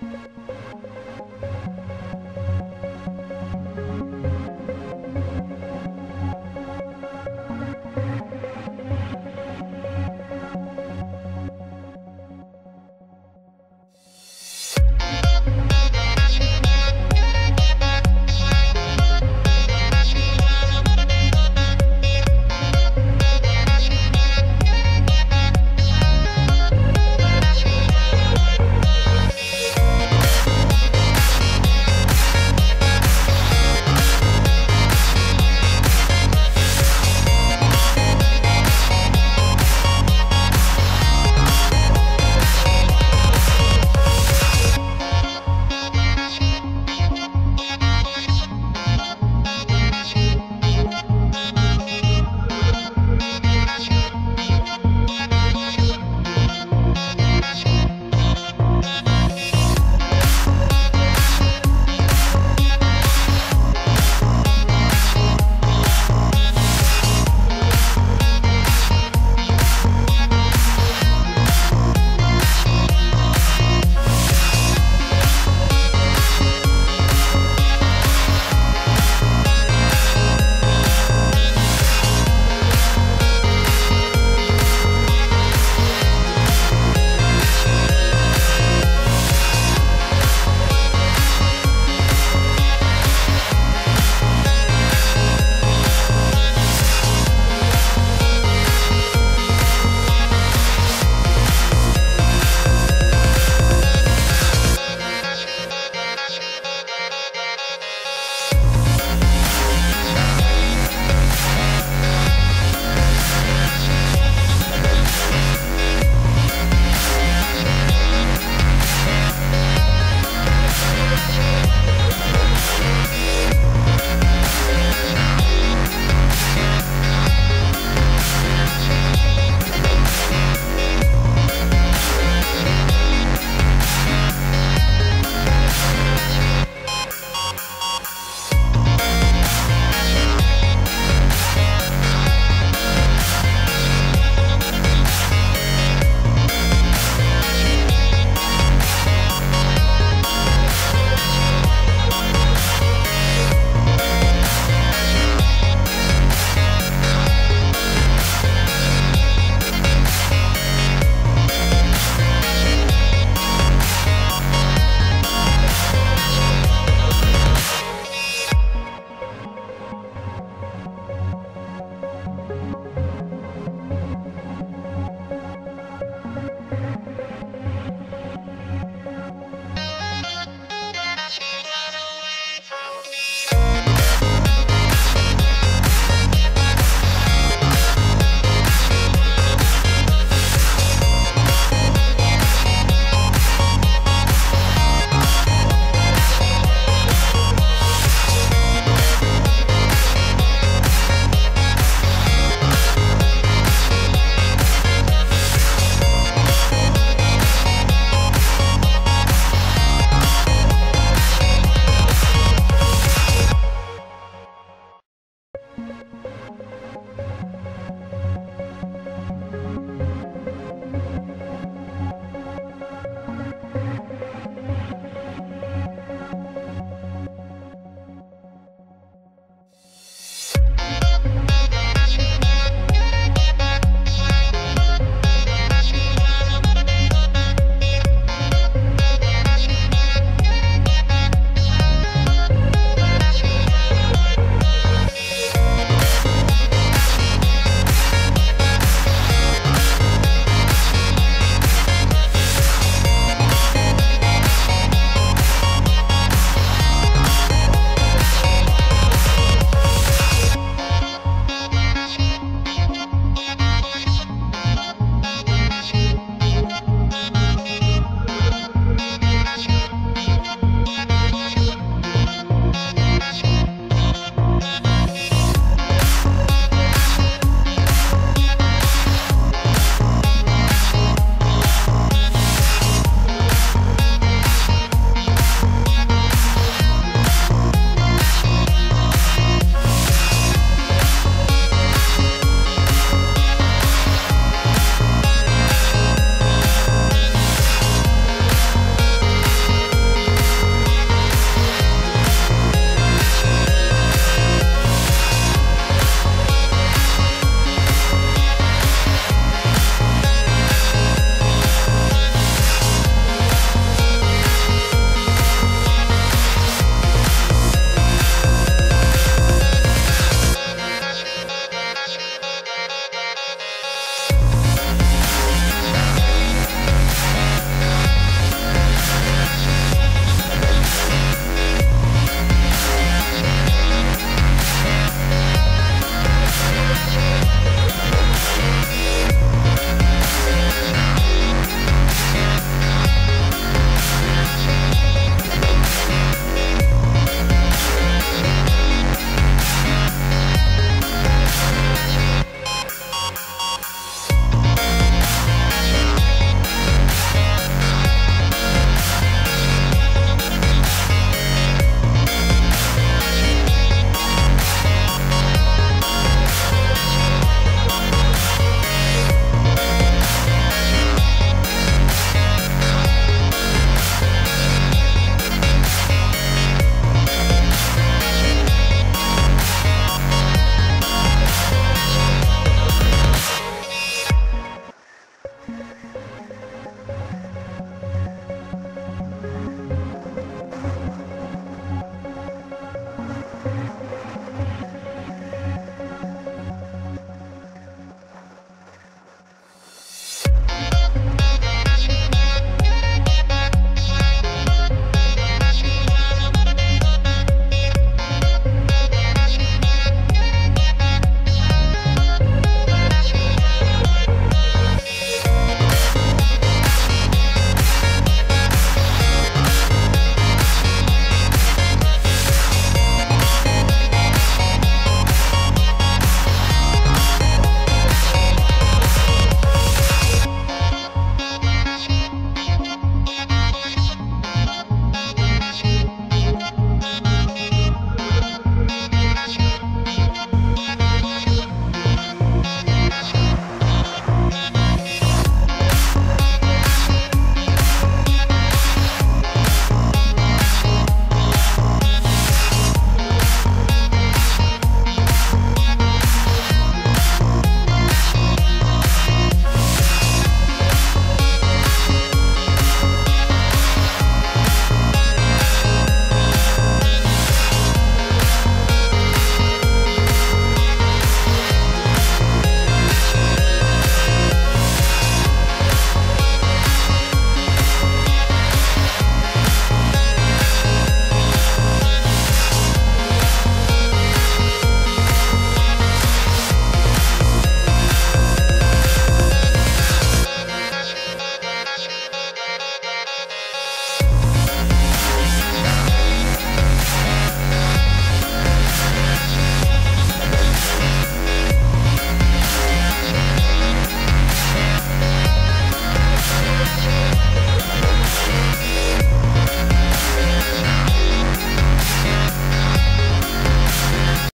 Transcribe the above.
Música